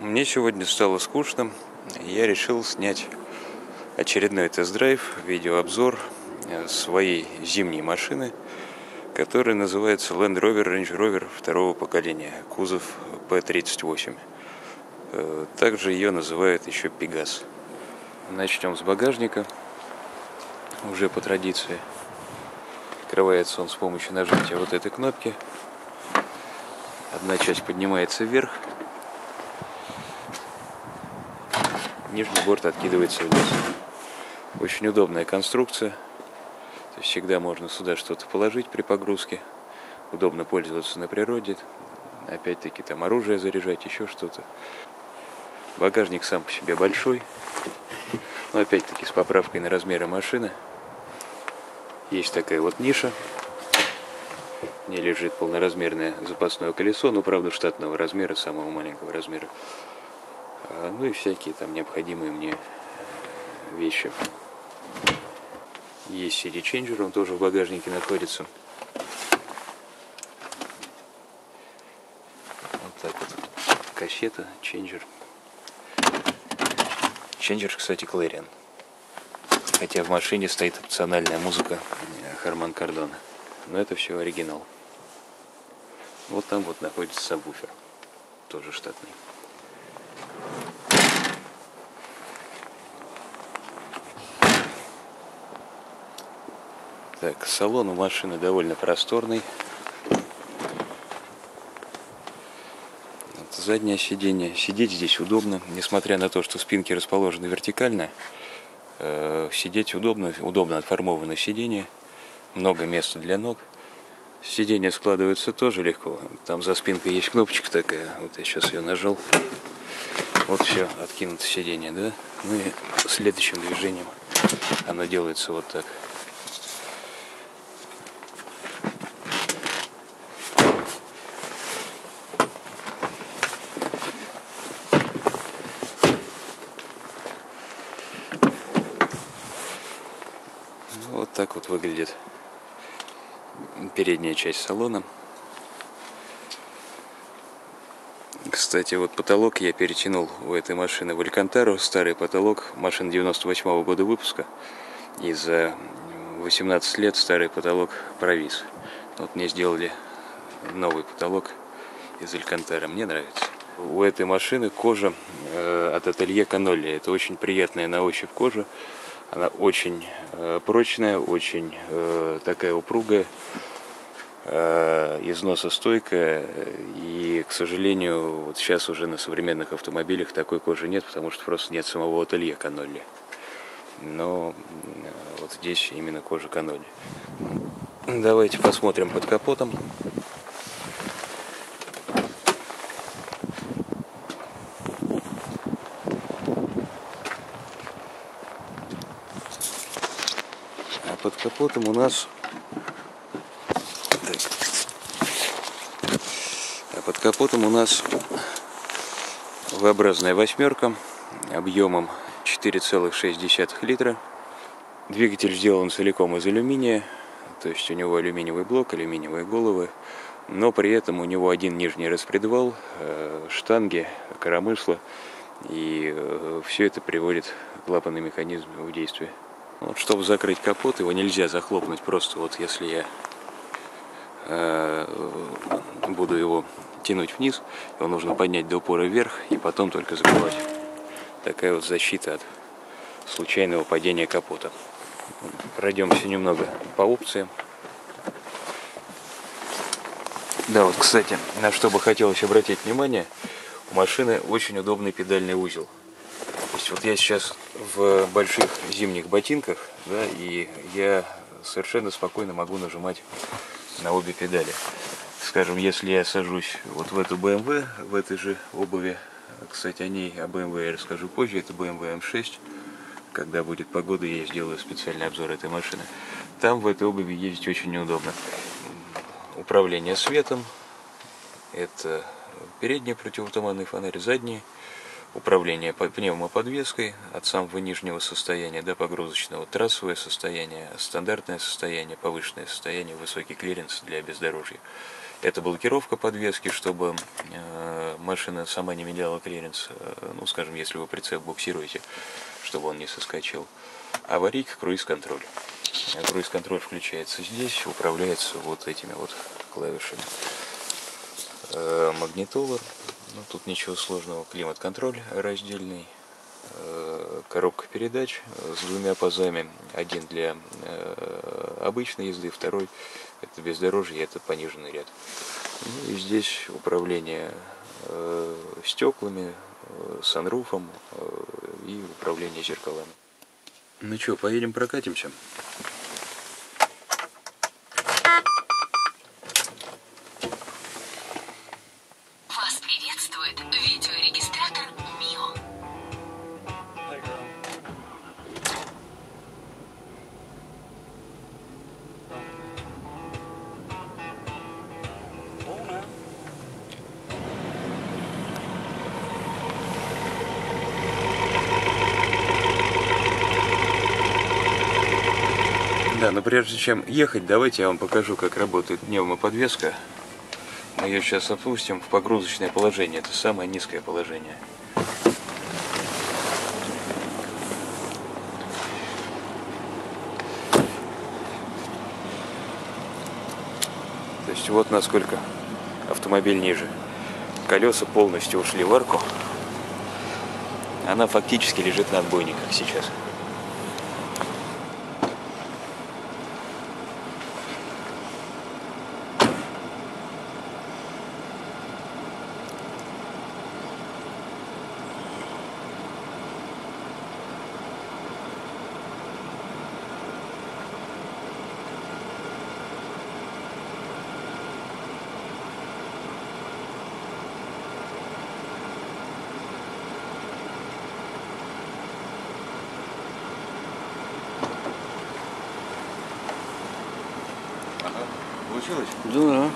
Мне сегодня стало скучно, я решил снять очередной тест-драйв, видеообзор э, своей зимней машины, которая называется Land Rover Range Rover второго поколения, кузов P38. Э, также ее называют еще Пегас. Начнем с багажника, уже по традиции. Открывается он с помощью нажатия вот этой кнопки. Одна часть поднимается вверх, нижний борт откидывается вниз. Очень удобная конструкция. Всегда можно сюда что-то положить при погрузке. Удобно пользоваться на природе. Опять-таки там оружие заряжать, еще что-то. Багажник сам по себе большой. Но опять-таки с поправкой на размеры машины. Есть такая вот ниша. В ней лежит полноразмерное запасное колесо, ну правда штатного размера, самого маленького размера. А, ну и всякие там необходимые мне вещи. Есть CD-ченджер, он тоже в багажнике находится. Вот так вот. Кассета, ченджер. Ченджер, кстати, Клэриан. Хотя в машине стоит опциональная музыка Харман Кардона. Но это все оригинал. Вот там вот находится сабвуфер. Тоже штатный. Так, салон у машины довольно просторный. Вот заднее сиденье. Сидеть здесь удобно, несмотря на то, что спинки расположены вертикально. Э, сидеть удобно, удобно отформовано сиденье. Много места для ног. Сиденье складывается тоже легко. Там за спинкой есть кнопочка такая. Вот я сейчас ее нажал. Вот все, откинуто сиденье, да? Ну и следующим движением оно делается вот так. Вот так вот выглядит передняя часть салона. Кстати, вот потолок я перетянул у этой машины в Алькантару. Старый потолок, машина 98 -го года выпуска. И за 18 лет старый потолок провис. Вот мне сделали новый потолок из Алькантара. Мне нравится. У этой машины кожа э, от ателье Канолли. Это очень приятная на ощупь кожа. Она очень э, прочная, очень э, такая упругая, износостойкая. И, к сожалению, вот сейчас уже на современных автомобилях такой кожи нет, потому что просто нет самого ателье каноли. Но э, вот здесь именно кожа каноли. Давайте посмотрим под капотом. под капотом у нас так. а под капотом у нас V-образная восьмерка объемом 4,6 литра. Двигатель сделан целиком из алюминия, то есть у него алюминиевый блок, алюминиевые головы, но при этом у него один нижний распредвал, э, штанги, коромысло, и э, все это приводит клапанный механизм в действие. Вот, чтобы закрыть капот, его нельзя захлопнуть просто вот если я э, буду его тянуть вниз, его нужно поднять до упора вверх и потом только закрывать. Такая вот защита от случайного падения капота. Пройдемся немного по опциям. Да, вот, кстати, на что бы хотелось обратить внимание, у машины очень удобный педальный узел есть вот я сейчас в больших зимних ботинках, да, и я совершенно спокойно могу нажимать на обе педали. Скажем, если я сажусь вот в эту BMW, в этой же обуви, кстати, о ней, о BMW я расскажу позже, это BMW M6, когда будет погода, я сделаю специальный обзор этой машины. Там в этой обуви ездить очень неудобно. Управление светом, это передний противотуманный фонарь, задний управление пневмоподвеской от самого нижнего состояния до погрузочного, трассовое состояние, стандартное состояние, повышенное состояние, высокий клиренс для бездорожья. Это блокировка подвески, чтобы э, машина сама не меняла клиренс, э, ну, скажем, если вы прицеп буксируете, чтобы он не соскочил. Аварийка, круиз-контроль. Круиз-контроль включается здесь, управляется вот этими вот клавишами. Э, магнитола, ну, тут ничего сложного, климат-контроль раздельный, э, коробка передач с двумя пазами, один для э, обычной езды, второй это бездорожье, это пониженный ряд. Ну и здесь управление э, стеклами, э, санруфом э, и управление зеркалами. Ну что, поедем прокатимся? Прежде чем ехать, давайте я вам покажу, как работает пневмоподвеска. Мы ее сейчас опустим в погрузочное положение. Это самое низкое положение. То есть вот насколько автомобиль ниже. Колеса полностью ушли в арку. Она фактически лежит на отбойниках сейчас. Получилось? Да.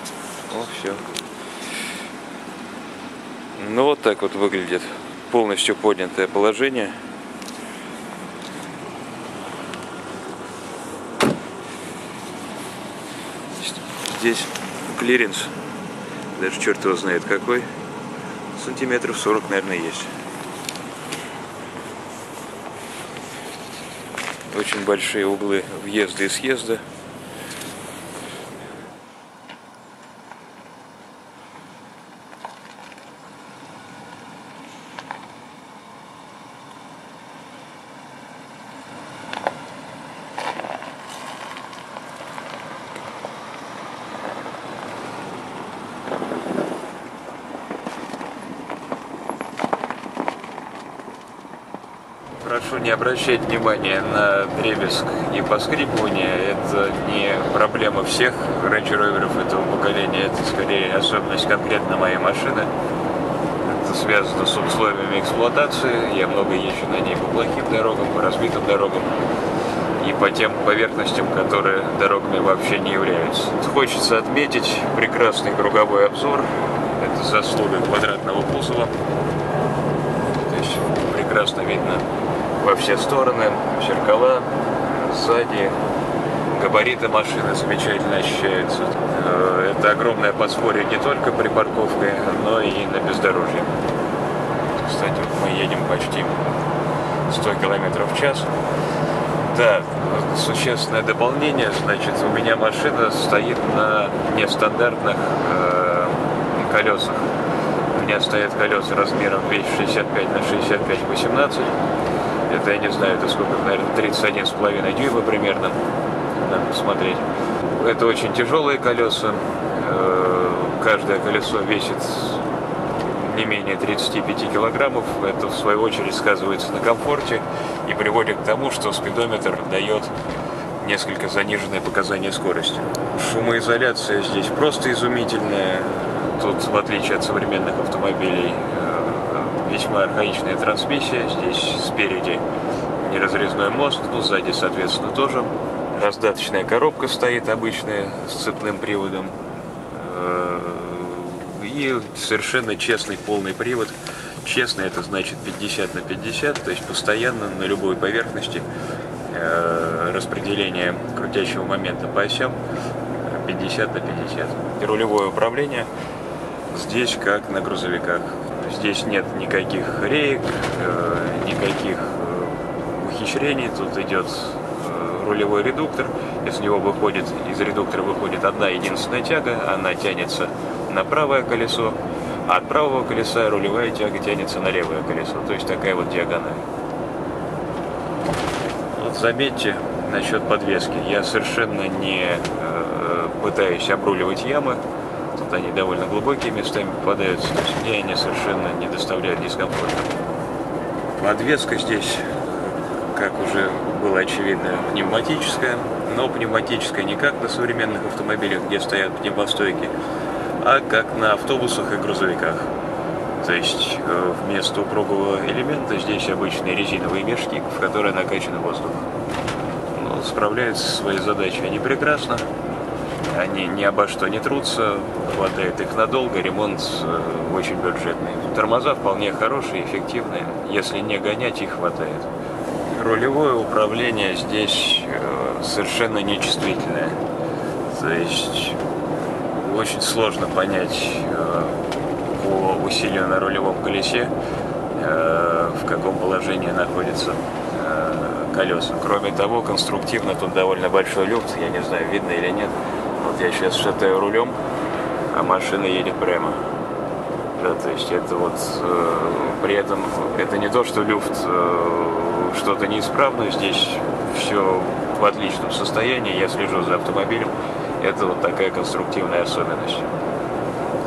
О, все. Ну вот так вот выглядит полностью поднятое положение. Здесь клиренс, даже черт его знает какой, сантиметров 40, наверное, есть. Очень большие углы въезда и съезда. Прошу не обращать внимания на дребезг и поскрипывание. Это не проблема всех Range Rover этого поколения. Это скорее особенность конкретно моей машины. Это связано с условиями эксплуатации. Я много езжу на ней по плохим дорогам, по разбитым дорогам и по тем поверхностям, которые дорогами вообще не являются. Хочется отметить прекрасный круговой обзор. Это заслуга квадратного кузова. То есть прекрасно видно во все стороны, зеркала, сзади, габариты машины замечательно ощущаются. Э, это огромное подспорье не только при парковке, но и на бездорожье. Кстати, мы едем почти 100 км в час. Да, существенное дополнение, значит, у меня машина стоит на нестандартных э, колесах. У меня стоят колеса размером 265 на 65 18 это, я не знаю, это сколько, наверное, 31,5 дюйма примерно. Надо посмотреть. Это очень тяжелые колеса. Э, каждое колесо весит не менее 35 килограммов. Это, в свою очередь, сказывается на комфорте и приводит к тому, что спидометр дает несколько заниженное показание скорости. Шумоизоляция здесь просто изумительная. Тут, в отличие от современных автомобилей, весьма архаичная трансмиссия. Здесь спереди неразрезной мост, ну сзади, соответственно, тоже. Раздаточная коробка стоит обычная с цепным приводом. Э, и совершенно честный полный привод. Честный это значит 50 на 50, то есть постоянно на любой поверхности э, распределение крутящего момента по осям 50 на 50. И рулевое управление здесь как на грузовиках. Здесь нет никаких реек, э, никаких э, ухищрений. Тут идет э, рулевой редуктор. Из него выходит, из редуктора выходит одна единственная тяга. Она тянется на правое колесо, а от правого колеса рулевая тяга тянется на левое колесо. То есть такая вот диагональ. Вот заметьте насчет подвески. Я совершенно не пытаюсь обруливать ямы. Тут они довольно глубокие местами попадаются. То есть мне они совершенно не доставляют дискомфорта. Подвеска здесь, как уже было очевидно, пневматическая. Но пневматическая не как на современных автомобилях, где стоят пневмостойки, а как на автобусах и грузовиках. То есть э, вместо упругого элемента здесь обычные резиновые мешки, в которые накачан воздух. Но справляются со своей задачей они прекрасно. Они ни обо что не трутся, хватает их надолго, ремонт э, очень бюджетный. Тормоза вполне хорошие, эффективные. Если не гонять, их хватает. Рулевое управление здесь э, совершенно нечувствительное. То есть очень сложно понять э, по усилию на рулевом колесе, в каком положении находятся э, колеса. Кроме того, конструктивно тут довольно большой люфт, я не знаю, видно или нет. Вот я сейчас шатаю рулем, а машина едет прямо. Да, то есть это вот э, при этом это не то, что люфт э, что-то неисправно, здесь все в отличном состоянии, я слежу за автомобилем. Это вот такая конструктивная особенность.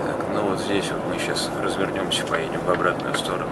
Так, ну вот здесь вот мы сейчас развернемся, поедем в обратную сторону.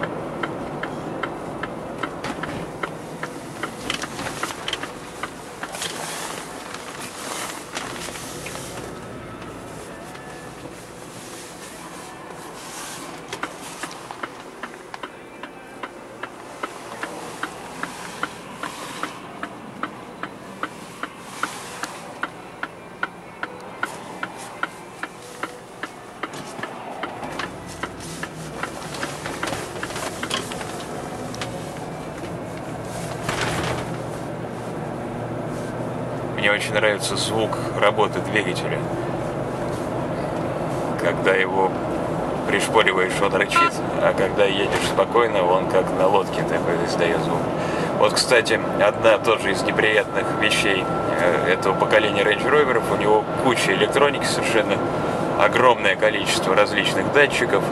Мне очень нравится звук работы двигателя. Когда его пришпориваешь, он рычит, а когда едешь спокойно, он как на лодке такой издает звук. Вот, кстати, одна тоже из неприятных вещей э, этого поколения Range Rover, у него куча электроники совершенно, огромное количество различных датчиков.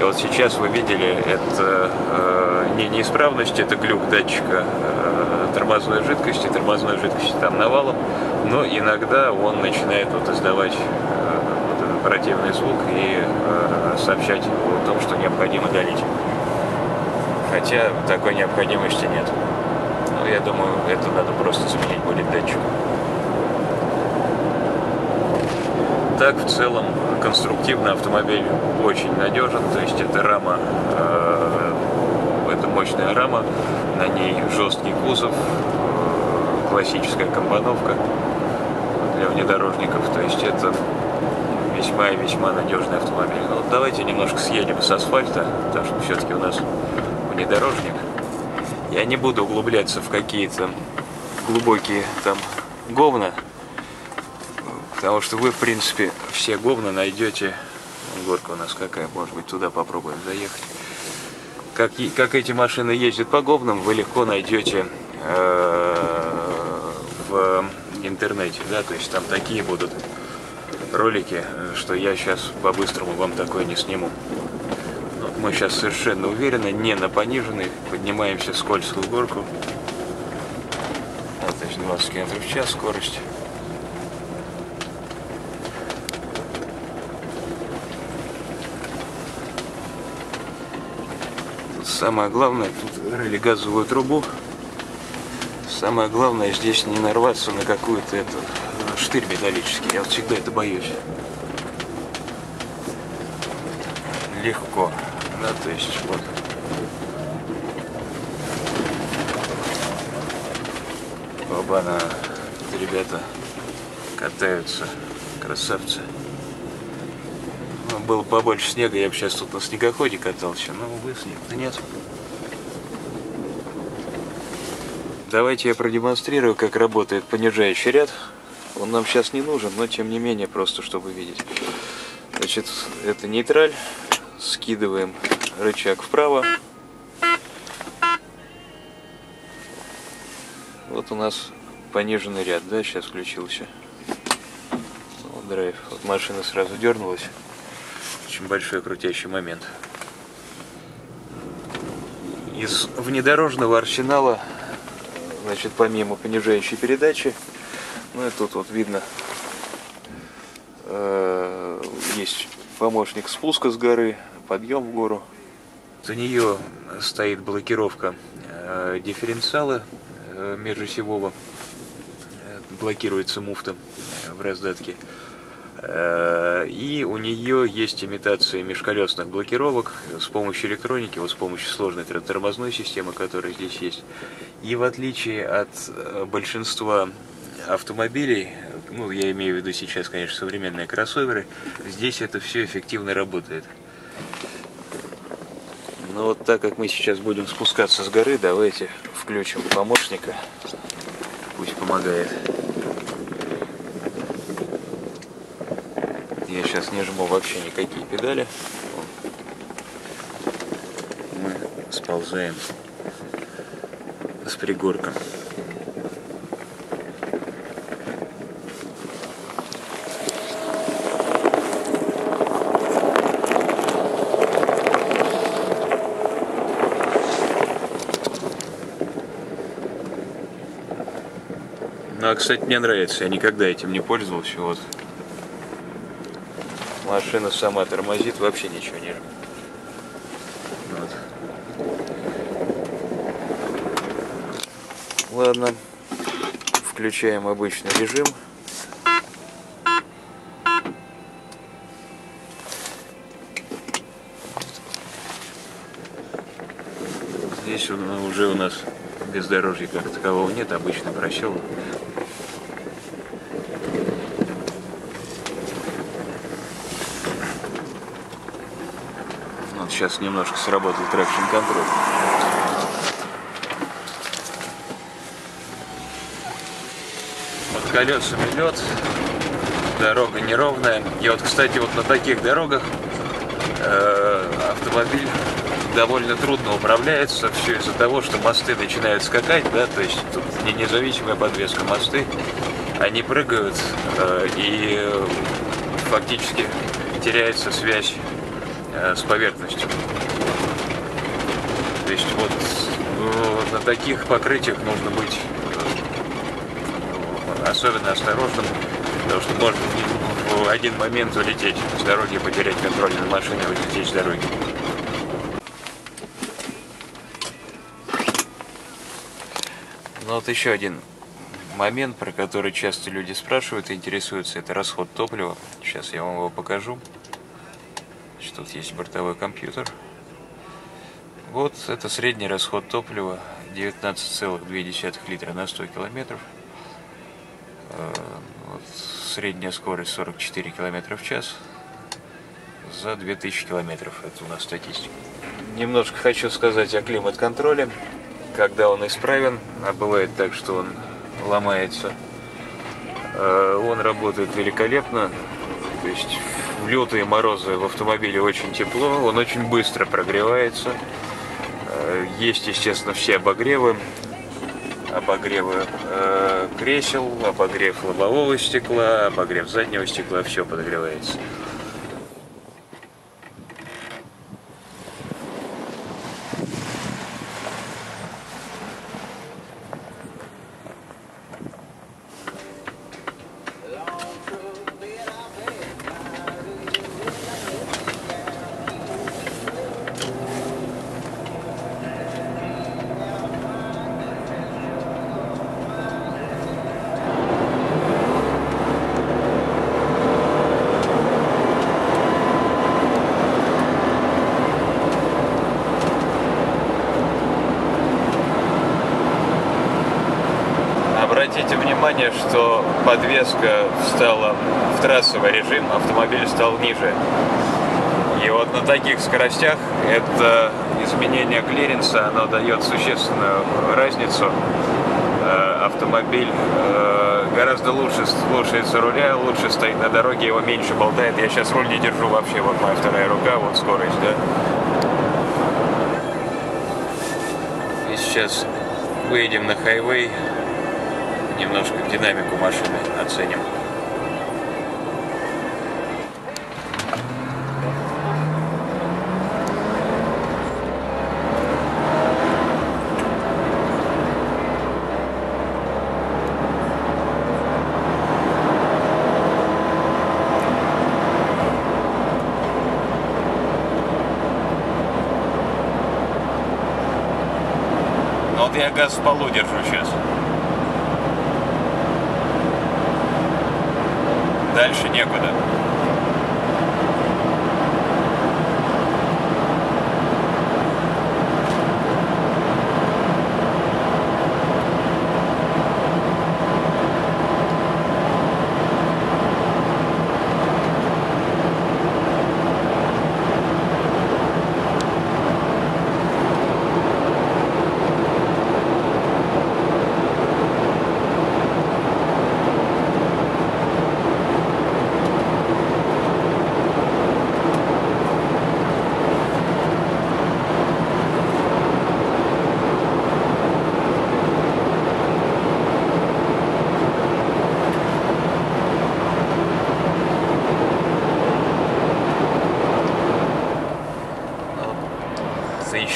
И вот сейчас вы видели, это э, не неисправность, это глюк датчика э, тормозной жидкости, тормозной жидкости там навалом, но иногда он начинает вот издавать э, вот этот противный звук и э, сообщать о том, что необходимо долить. Хотя такой необходимости нет. Но я думаю, это надо просто заменить будет датчик. Так, в целом, конструктивно автомобиль очень надежен, то есть это рама, э, мощная рама, на ней жесткий кузов, э, классическая компоновка для внедорожников, то есть это весьма и весьма надежный автомобиль. Но вот давайте немножко съедем с асфальта, потому что все-таки у нас внедорожник. Я не буду углубляться в какие-то глубокие там говна, потому что вы, в принципе, все говна найдете. Горка у нас какая, может быть, туда попробуем заехать. Как, как эти машины ездят по говнам, вы легко найдете э, в интернете, да, то есть там такие будут ролики, э, что я сейчас по-быстрому вам такое не сниму. Вот мы сейчас совершенно уверенно, не на пониженной, поднимаемся скользкую горку. Вот, значит, 20 км в час скорость. Тут самое главное, тут рыли газовую трубу. Самое главное здесь не нарваться на какую-то эту э, штырь металлический. Я вот всегда это боюсь. Легко. Да, то есть вот. Оба-на. Ребята катаются. Красавцы. Ну, Было побольше снега, я бы сейчас тут на снегоходе катался, но, увы, снега нет. Давайте я продемонстрирую, как работает понижающий ряд. Он нам сейчас не нужен, но тем не менее, просто чтобы видеть. Значит, это нейтраль. Скидываем рычаг вправо. Вот у нас пониженный ряд, да, сейчас включился. Вот драйв. Вот машина сразу дернулась. Очень большой крутящий момент. Из внедорожного арсенала, значит, помимо понижающей передачи, ну и тут вот видно, э, есть помощник спуска с горы, подъем в гору. За нее стоит блокировка э, дифференциала э, межосевого, э, блокируется муфта в раздатке. Э, И у нее есть имитация межколесных блокировок с помощью электроники, вот с помощью сложной тор- тормозной системы, которая здесь есть. И в отличие от э, большинства автомобилей, ну, я имею в виду сейчас, конечно, современные кроссоверы, здесь это все эффективно работает. Ну вот так как мы сейчас будем спускаться с горы, давайте включим помощника. Пусть помогает. Я сейчас не жму вообще никакие педали. Мы сползаем с пригорка. Ну, а, кстати, мне нравится. Я никогда этим не пользовался. Вот. Машина сама тормозит, вообще ничего не жмет. Вот. Ладно. Включаем обычный режим. Здесь уже у нас бездорожья как такового нет, обычный проселок. Вот сейчас немножко сработал traction control. Под колесами лед, дорога неровная. И вот, кстати, вот на таких дорогах э, автомобиль довольно трудно управляется. Все из-за того, что мосты начинают скакать, да, то есть тут не независимая подвеска мосты, они прыгают э, и фактически теряется связь с поверхностью. То есть вот э, на таких покрытиях нужно быть э, особенно осторожным, потому что можно в один момент улететь с дороги, потерять контроль над машиной, улететь с дороги. Ну вот еще один момент, про который часто люди спрашивают и интересуются, это расход топлива. Сейчас я вам его покажу. Значит, тут есть бортовой компьютер. Вот это средний расход топлива 19,2 литра на 100 километров. Э, Вот, средняя скорость 44 километра в час за 2000 километров. Это у нас статистика. Немножко хочу сказать о климат-контроле. Когда он исправен, а бывает так, что он ломается, э, он работает великолепно. То есть в лютые морозы в автомобиле очень тепло, он очень быстро прогревается. Э, Есть, естественно, все обогревы. Обогревы э, кресел, обогрев лобового стекла, обогрев заднего стекла, все подогревается. Внимание, что подвеска встала в трассовый режим, автомобиль стал ниже. И вот на таких скоростях это изменение клиренса, оно дает существенную разницу. Э, Автомобиль э, гораздо лучше слушается руля, лучше стоит на дороге, его меньше болтает. Я сейчас руль не держу вообще, вот моя вторая рука, вот скорость, да. И сейчас выйдем на хайвей, немножко динамику машины оценим. Вот я газ в полу держу сейчас. Дальше некуда. Ну,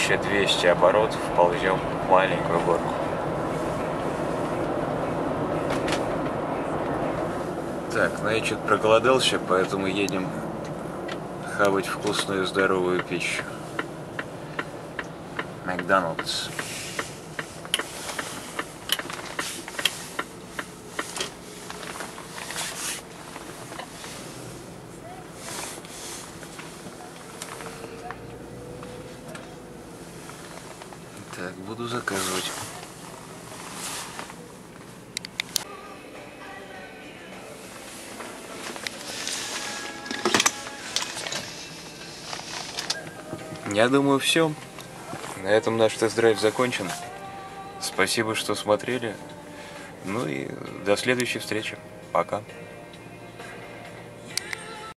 1200 оборотов, ползем в маленькую горку. Так, ну я проголодался, поэтому едем хавать вкусную здоровую пищу. Макдональдс. Так, буду заказывать. Я думаю, все. На этом наш тест-драйв закончен. Спасибо, что смотрели. Ну и до следующей встречи. Пока.